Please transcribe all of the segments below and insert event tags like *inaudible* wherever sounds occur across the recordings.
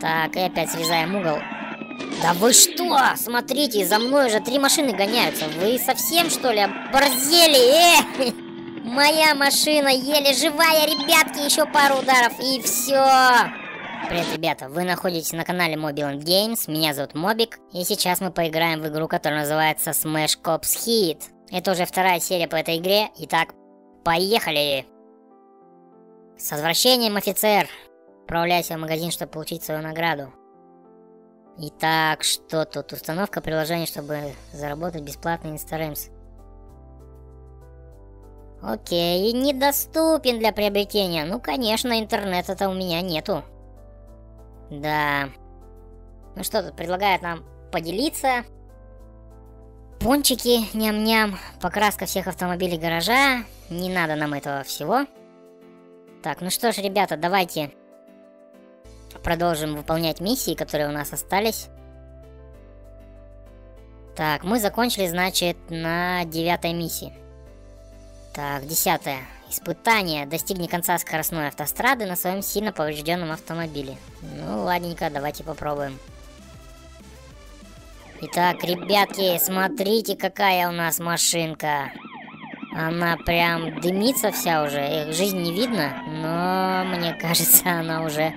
Так, и опять срезаем угол. Да вы что? Смотрите, за мной уже три машины гоняются. Вы совсем, что ли, оборзели? Э! *laughs* Моя машина еле живая, ребятки, еще пару ударов, и все. Привет, ребята, вы находитесь на канале Mobiland Games, меня зовут Мобик, и сейчас мы поиграем в игру, которая называется Smash Cops Hit. Это уже вторая серия по этой игре, итак, поехали! С возвращением, офицер! Отправляйся в магазин, чтобы получить свою награду. Итак, что тут? Установка приложения, чтобы заработать бесплатный Instarems. Окей, недоступен для приобретения. Ну, конечно, интернета-то у меня нету. Да. Ну что тут, предлагает нам поделиться. Пончики, ням-ням, покраска всех автомобилей гаража. Не надо нам этого всего. Так, ну что ж, ребята, давайте продолжим выполнять миссии, которые у нас остались. Так, мы закончили, значит, на девятой миссии. Так, десятое. Испытание. Достигни конца скоростной автострады на своем сильно поврежденном автомобиле. Ну, ладненько, давайте попробуем. Итак, ребятки, смотрите, какая у нас машинка. Она прям дымится вся уже. Эх, жизнь не видно, но мне кажется, она уже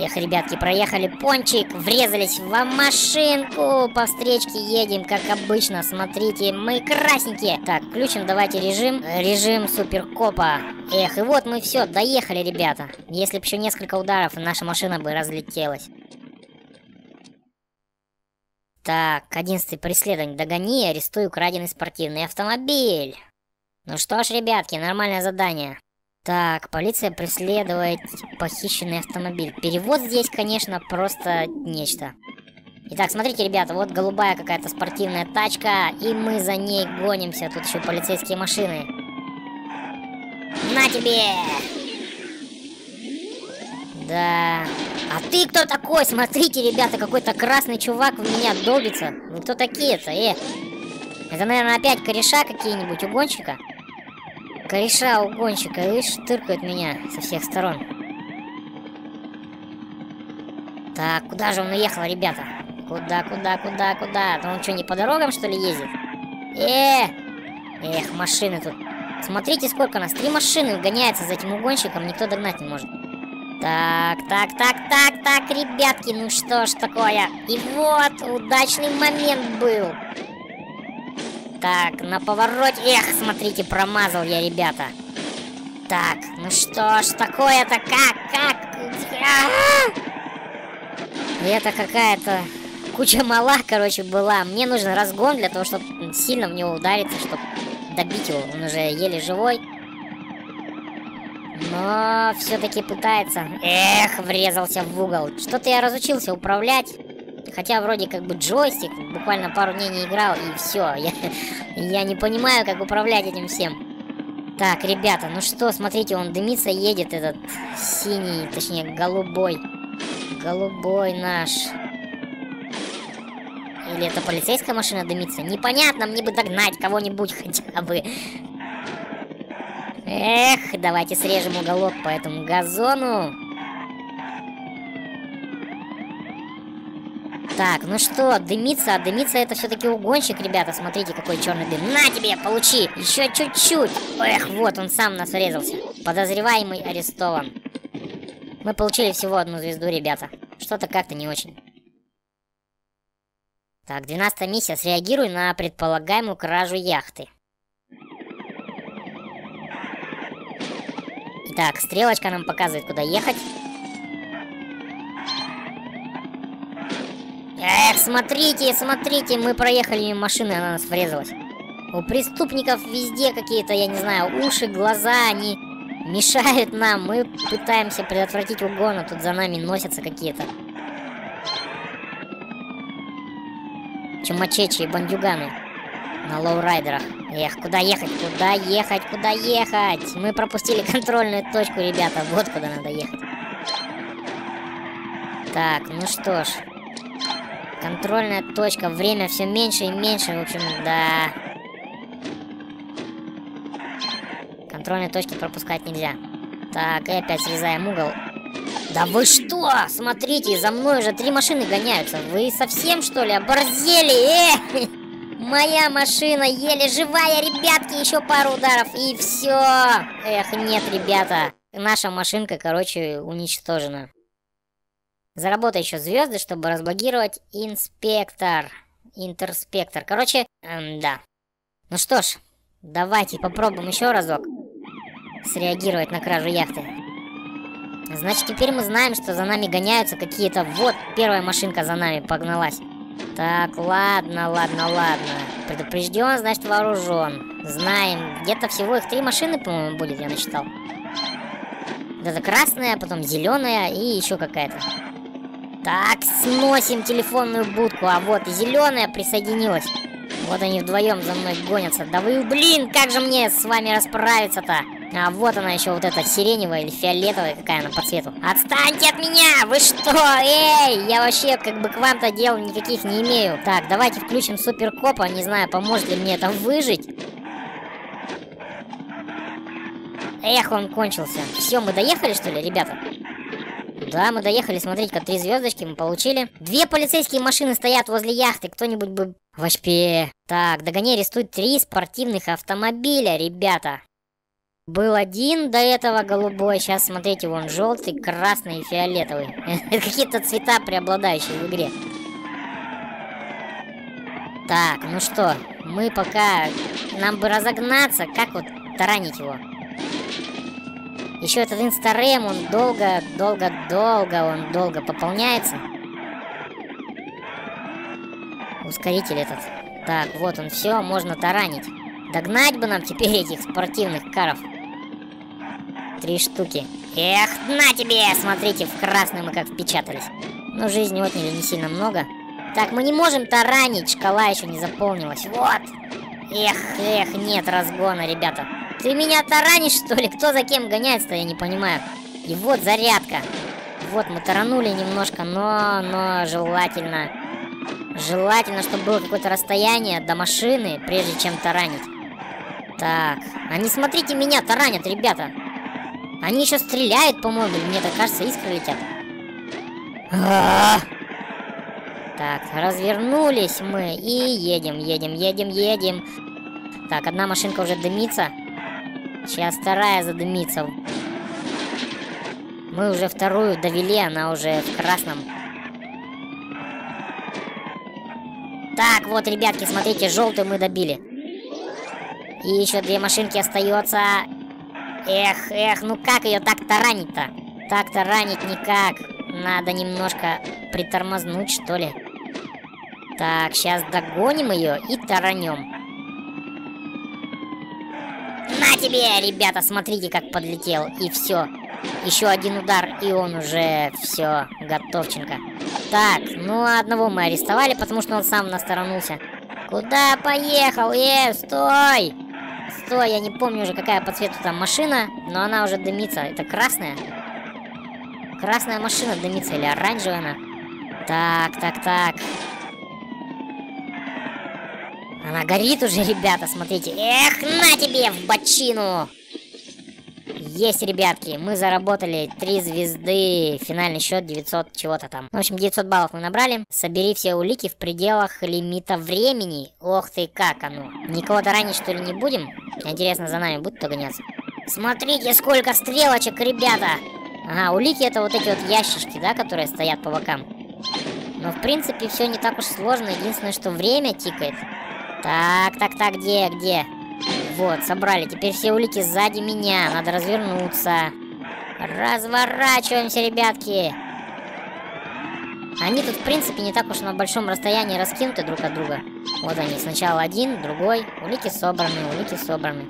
Эх, ребятки, проехали пончик, врезались в машинку, по встречке едем, как обычно, смотрите, мы красненькие. Так, включим давайте режим, режим суперкопа. Эх, и вот мы все, доехали, ребята. Если бы еще несколько ударов, наша машина бы разлетелась. Так, одиннадцатый преследование. Догони и арестуй украденный спортивный автомобиль. Ну что ж, ребятки, нормальное задание. Так, полиция преследует похищенный автомобиль. Перевод здесь, конечно, просто нечто. Итак, смотрите, ребята, вот голубая какая-то спортивная тачка, и мы за ней гонимся. Тут еще полицейские машины. На тебе! Да. А ты кто такой? Смотрите, ребята, какой-то красный чувак в меня долбится. Вы кто такие-то, э? Это, наверное, опять кореша какие-нибудь, угонщика? Кореша угонщика, видишь, тыркают меня со всех сторон. Так, куда же он уехал, ребята? Куда, куда, куда, куда? Да он что, не по дорогам, что ли, ездит? Э! Эх, машины тут. Смотрите, сколько нас. Три машины гоняются за этим угонщиком, никто догнать не может. Так, так, так, так, так, ребятки, ну что ж такое? И вот, удачный момент был. Так, на повороте... Эх, смотрите, промазал я, ребята. Так, ну что ж такое-то? Как? Как? Это какая-то куча мала, короче, была. Мне нужен разгон для того, чтобы сильно в него удариться, чтобы добить его. Он уже еле живой. Но все-таки пытается. Эх, врезался в угол. Что-то я разучился управлять. Хотя вроде как бы джойстик, буквально пару дней не играл, и все. *laughs* Я, я не понимаю, как управлять этим всем. Так, ребята, ну что, смотрите, он дымится, едет этот синий, точнее, голубой. Голубой наш. Или это полицейская машина дымится? Непонятно, мне бы догнать кого-нибудь хотя бы. Эх, давайте срежем уголок по этому газону. Так, ну что, дымится, а дымится это все-таки угонщик, ребята. Смотрите, какой черный дым. На тебе, получи! Еще чуть-чуть! Эх, вот он сам нас врезался. Подозреваемый арестован. Мы получили всего одну звезду, ребята. Что-то как-то не очень. Так, 12 миссия. Среагируй на предполагаемую кражу яхты. Итак, стрелочка нам показывает, куда ехать. Эх, смотрите, смотрите, мы проехали мимо машины, она нас врезалась. У преступников везде какие-то, я не знаю, уши, глаза, они мешают нам. Мы пытаемся предотвратить угон, а тут за нами носятся какие-то. Чумачечи и бандюганы на лоурайдерах. Эх, куда ехать, куда ехать, куда ехать? Мы пропустили контрольную точку, ребята, вот куда надо ехать. Так, ну что ж, Контрольная точка. Время все меньше и меньше. В общем, да. Контрольные точки пропускать нельзя. Так, и опять срезаем угол. Да вы что? Смотрите, за мной уже три машины гоняются. Вы совсем что ли оборзели? Э! Моя машина еле живая, ребятки, еще пару ударов и все. Эх, нет, ребята. Наша машинка, короче, уничтожена. Заработай еще звезды, чтобы разблокировать инспектор. Интерспектор. Короче, эм, да. Ну что ж, давайте попробуем еще разок среагировать на кражу яхты. Значит, теперь мы знаем, что за нами гоняются какие-то... Вот, первая машинка за нами погналась. Так, ладно, ладно, ладно. Предупрежден, значит вооружен. Знаем. Где-то всего их три машины, по-моему, будет, я насчитал. Вот это красная, потом зеленая и еще какая-то. Так, сносим телефонную будку. А вот и зеленая присоединилась. Вот они вдвоем за мной гонятся. Да вы, блин, как же мне с вами расправиться-то? А вот она еще вот эта сиреневая или фиолетовая, какая она по цвету. Отстаньте от меня! Вы что? Эй! Я вообще как бы к вам-то дел никаких не имею. Так, давайте включим суперкопа. Не знаю, поможет ли мне это выжить. Эх, он кончился. Все, мы доехали, что ли, ребята? Да, мы доехали, смотрите, как три звездочки мы получили. Две полицейские машины стоят возле яхты, кто-нибудь бы... Вошпе. Так, догони арестует три спортивных автомобиля, ребята. Был один до этого голубой, сейчас смотрите, вон желтый, красный и фиолетовый. *laughs* Это какие-то цвета, преобладающие в игре. Так, ну что, мы пока... Нам бы разогнаться, как вот таранить его? Еще этот инстарем, он долго, долго, долго, он долго пополняется. Ускоритель этот. Так, вот он, все, можно таранить. Догнать бы нам теперь этих спортивных каров. Три штуки. Эх, на тебе! Смотрите, в красный мы как впечатались. Но жизни отняли не сильно много. Так, мы не можем таранить, шкала еще не заполнилась. Вот! Эх, эх, нет разгона, ребята. Ты меня таранишь, что ли? Кто за кем гоняется-то, я не понимаю. И вот зарядка. Вот, мы таранули немножко, но, но желательно... Желательно, чтобы было какое-то расстояние до машины, прежде чем таранить. Так, не смотрите меня, таранят, ребята. Они еще стреляют, по-моему, мне так кажется, искры летят. Так, развернулись мы и едем, едем, едем, едем. Так, одна машинка уже дымится. Сейчас вторая задымится. Мы уже вторую довели, она уже в красном. Так, вот, ребятки, смотрите, желтую мы добили. И еще две машинки остается. Эх, эх, ну как ее так таранить-то? Так таранить никак. Надо немножко притормознуть, что ли. Так, сейчас догоним ее и таранем. На тебе, ребята, смотрите, как подлетел. И все. Еще один удар, и он уже все, готовченко. Так, ну одного мы арестовали, потому что он сам насторонулся. Куда поехал? Э, стой! Стой, я не помню уже, какая по цвету там машина, но она уже дымится. Это красная? Красная машина дымится или оранжевая она? Так, так, так. Она горит уже, ребята, смотрите. Эх, на тебе в бочину! Есть, ребятки, мы заработали 3 звезды, финальный счет 900 чего-то там. В общем, 900 баллов мы набрали. Собери все улики в пределах лимита времени. Ох ты, как оно. Никого таранить, что ли, не будем? Интересно, за нами будет кто гоняться? Смотрите, сколько стрелочек, ребята! Ага, улики это вот эти вот ящички, да, которые стоят по бокам. Но, в принципе, все не так уж сложно. Единственное, что время тикает. Так, так, так, где, где? Вот, собрали. Теперь все улики сзади меня. Надо развернуться. Разворачиваемся, ребятки. Они тут, в принципе, не так уж на большом расстоянии раскинуты друг от друга. Вот они. Сначала один, другой. Улики собраны, улики собраны.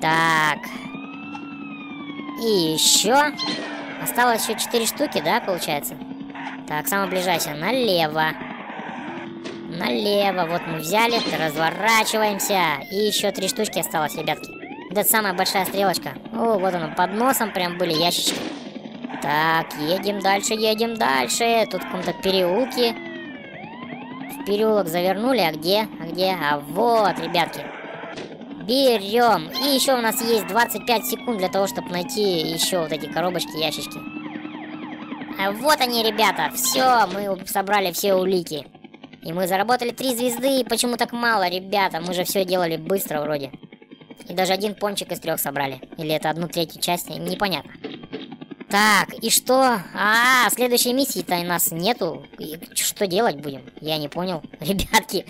Так. И еще. Осталось еще 4 штуки, да, получается? Так, самое ближайшее. Налево. Налево. Вот мы взяли, разворачиваемся. И еще три штучки осталось, ребятки. Это самая большая стрелочка. О, вот оно, под носом прям были ящички. Так, едем дальше, едем дальше. Тут в каком-то переулке. В переулок завернули, а где? А где? А вот, ребятки. Берем. И еще у нас есть 25 секунд для того, чтобы найти еще вот эти коробочки, ящички. А вот они, ребята. Все, мы собрали все улики. И мы заработали три звезды. Почему так мало, ребята? Мы же все делали быстро вроде. И даже один пончик из трех собрали. Или это одну третью часть, непонятно. Так, и что? А, следующей миссии-то у нас нету. И что делать будем? Я не понял. *laughs* Ребятки,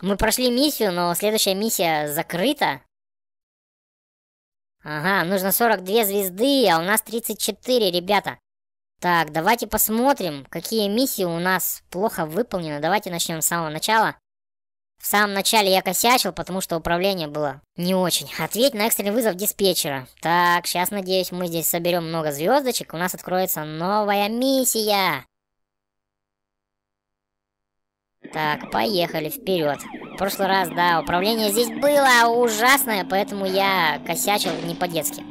мы прошли миссию, но следующая миссия закрыта. Ага, нужно 42 звезды, а у нас 34, ребята. Так, давайте посмотрим, какие миссии у нас плохо выполнены. Давайте начнем с самого начала. В самом начале я косячил, потому что управление было не очень. Ответь на экстренный вызов диспетчера. Так, сейчас, надеюсь, мы здесь соберем много звездочек. У нас откроется новая миссия. Так, поехали вперед. В прошлый раз, да, управление здесь было ужасное, поэтому я косячил не по-детски.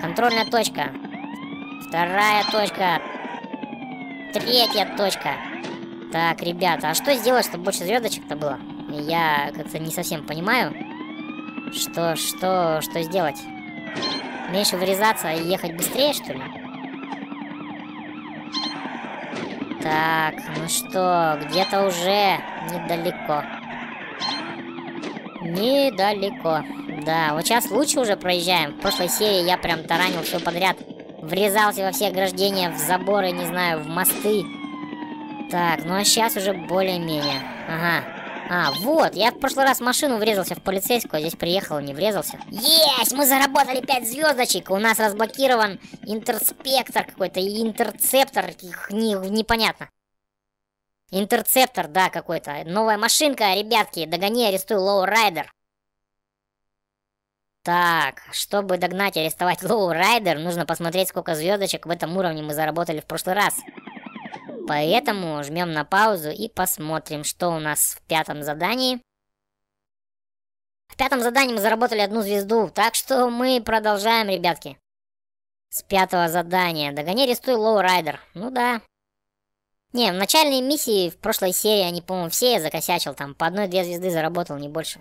Контрольная точка. Вторая точка. Третья точка. Так, ребята, а что сделать, чтобы больше звездочек-то было? Я как-то не совсем понимаю. Что, что, что сделать? Меньше врезаться и ехать быстрее, что ли? Так, ну что, где-то уже недалеко. Недалеко. Да, вот сейчас лучше уже проезжаем. В прошлой серии я прям таранил все подряд. Врезался во все ограждения, в заборы, не знаю, в мосты. Так, ну а сейчас уже более-менее. Ага. А, вот, я в прошлый раз в машину врезался в полицейскую, а здесь приехал не врезался. Есть, мы заработали 5 звездочек. У нас разблокирован интерспектор какой-то, интерцептор, не, непонятно. Интерцептор, да, какой-то. Новая машинка, ребятки, догони, арестуй Лоу Райдер. Так, чтобы догнать и арестовать Лоу Райдер, нужно посмотреть, сколько звездочек в этом уровне мы заработали в прошлый раз. Поэтому жмем на паузу и посмотрим, что у нас в пятом задании. В пятом задании мы заработали одну звезду, так что мы продолжаем, ребятки. С пятого задания. Догони, арестуй Lowrider. Ну да. Не, в начальной миссии в прошлой серии они, по-моему, все я закосячил. Там по одной-две звезды заработал, не больше.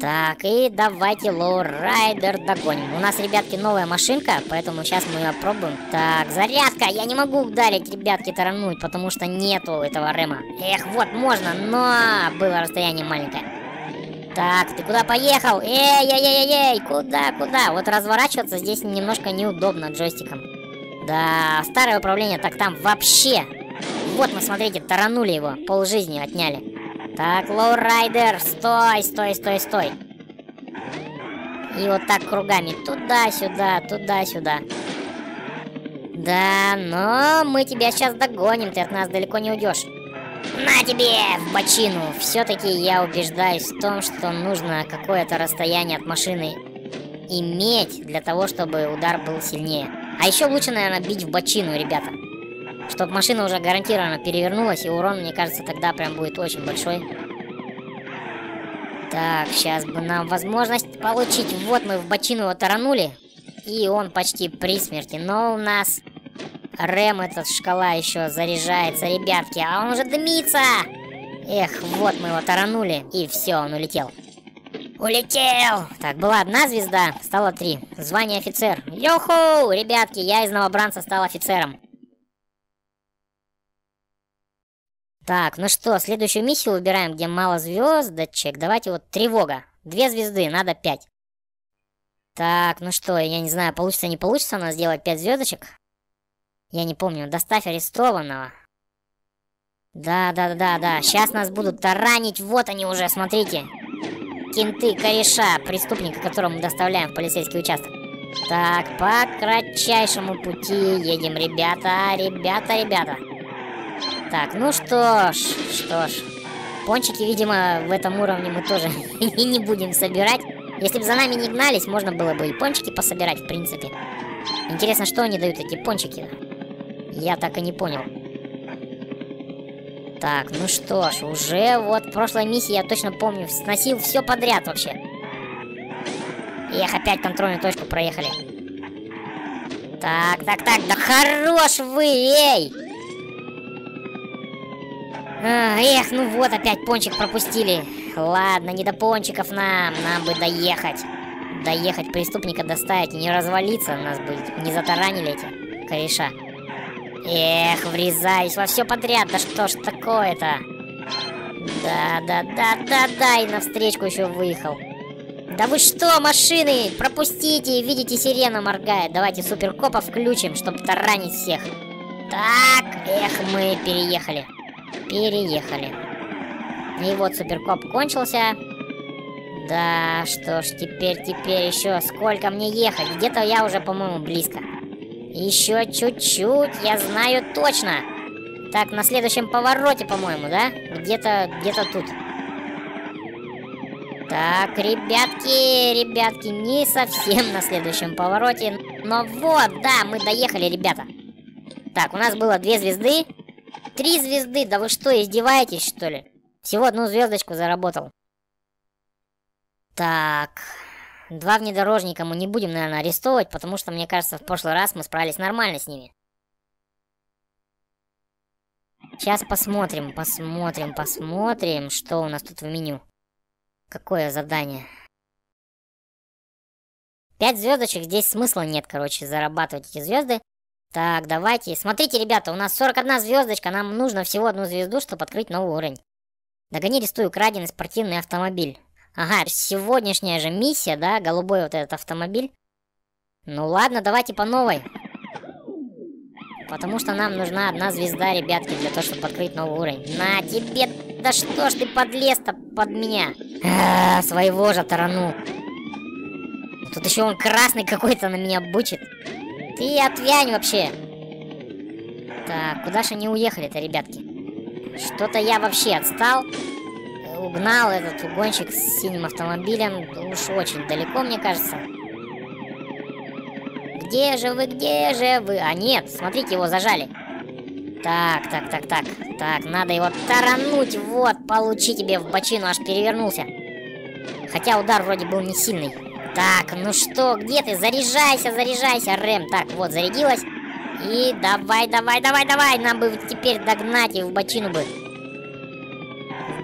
Так, и давайте lowrider догоним. У нас, ребятки, новая машинка, поэтому сейчас мы ее опробуем. Так, зарядка! Я не могу ударить, ребятки, тарануть, потому что нету этого рема. Эх, вот можно, но было расстояние маленькое. Так, ты куда поехал? Эй-эй-эй-эй, куда, куда? Вот разворачиваться здесь немножко неудобно джойстиком. Да, старое управление, так там вообще. Вот мы, смотрите, таранули его, пол жизни отняли. Так, lowrider, стой, стой, стой, стой. И вот так кругами, туда-сюда, туда-сюда. Да, но мы тебя сейчас догоним, ты от нас далеко не уйдешь. На тебе, в бочину! Все-таки я убеждаюсь в том, что нужно какое-то расстояние от машины иметь для того, чтобы удар был сильнее. А еще лучше, наверное, бить в бочину, ребята. Чтобы машина уже гарантированно перевернулась, и урон, мне кажется, тогда прям будет очень большой. Так, сейчас бы нам возможность получить. Вот мы в бочину его таранули. И он почти при смерти. Но у нас рэм этот шкала еще заряжается, ребятки. А он уже дымится! Эх, вот мы его таранули. И все, он улетел. Улетел! Так, была одна звезда, стало три. Звание офицер. Йоху! Ребятки, я из новобранца стал офицером. Так, ну что, следующую миссию выбираем, где мало звездочек. Давайте вот тревога. Две звезды, надо пять. Так, ну что, я не знаю, получится не получится у нас сделать пять звездочек. Я не помню, доставь арестованного. Да, да, да, да, сейчас нас будут таранить, вот они уже, смотрите. Кенты, кореша, преступника, которого мы доставляем в полицейский участок. Так, по кратчайшему пути едем, ребята, ребята, ребята. Так, ну что ж, что ж. Пончики, видимо, в этом уровне мы тоже *laughs* и не будем собирать. Если бы за нами не гнались, можно было бы и пончики пособирать, в принципе. Интересно, что они дают, эти пончики? Я так и не понял. Так, ну что ж, уже вот в прошлой миссии, я точно помню, сносил все подряд вообще. Эх, опять контрольную точку проехали. Так, так, так, да хорош вы, эй! А, эх, ну вот опять пончик пропустили. Ладно, не до пончиков нам, нам бы доехать. доехать, преступника доставить и не развалиться нас бы, не затаранили эти кореша. Эх, врезаюсь во все подряд, да что ж такое-то? Да, да, да, да, да, и навстречку еще выехал. Да вы что, машины? Пропустите, видите, сирена моргает. Давайте суперкопа включим, чтобы таранить всех. Так, эх, мы переехали. Переехали. И вот суперкоп кончился. Да, что ж, теперь, теперь еще сколько мне ехать? Где-то я уже, по-моему, близко. Еще чуть-чуть, я знаю точно. Так, на следующем повороте, по-моему, да? Где-то, где-то тут. Так, ребятки, ребятки, не совсем на следующем повороте. Но вот, да, мы доехали, ребята. Так, у нас было две звезды. Три звезды, да вы что, издеваетесь, что ли? Всего одну звездочку заработал. Так, Два внедорожника мы не будем, наверное, арестовывать, потому что, мне кажется, в прошлый раз мы справились нормально с ними. Сейчас посмотрим, посмотрим, посмотрим, что у нас тут в меню. Какое задание? Пять звездочек, здесь смысла нет, короче, зарабатывать эти звезды. Так, давайте. Смотрите, ребята, у нас 41 звездочка, нам нужно всего одну звезду, чтобы открыть новый уровень. Догони, арестую краденый спортивный автомобиль. Ага, сегодняшняя же миссия, да, голубой вот этот автомобиль. Ну ладно, давайте по новой. Потому что нам нужна одна звезда, ребятки, для того, чтобы открыть новый уровень. На тебе! Да что ж ты подлез-то под меня? А, своего же таранул. Тут еще он красный какой-то на меня бычит. Ты отвянь вообще. Так, куда же они уехали-то, ребятки? Что-то я вообще отстал угнал этот угонщик с синим автомобилем уж очень далеко, мне кажется. Где же вы, где же вы? А нет, смотрите, его зажали. Так, так, так, так. Так, надо его тарануть. Вот, получи тебе в бочину, аж перевернулся. Хотя удар вроде был не сильный. Так, ну что, где ты? Заряжайся, заряжайся, Рэм. Так, вот, зарядилась. И давай, давай, давай, давай. Нам бы теперь догнать и в бочину бы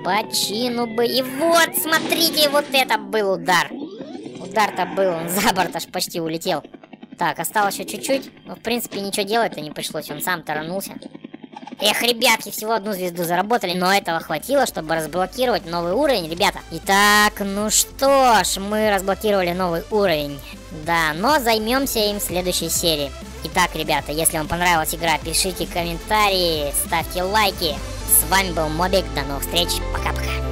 бочину бы. И вот, смотрите, вот это был удар. Удар-то был, он за борт аж почти улетел. Так, осталось еще чуть-чуть. Но, в принципе, ничего делать-то не пришлось, он сам торонулся. Эх, ребятки, всего одну звезду заработали, но этого хватило, чтобы разблокировать новый уровень, ребята. Итак, ну что ж, мы разблокировали новый уровень. Да, но займемся им в следующей серии. Итак, ребята, если вам понравилась игра, пишите комментарии, ставьте лайки. С вами был Мобик. До новых встреч. Пока-пока.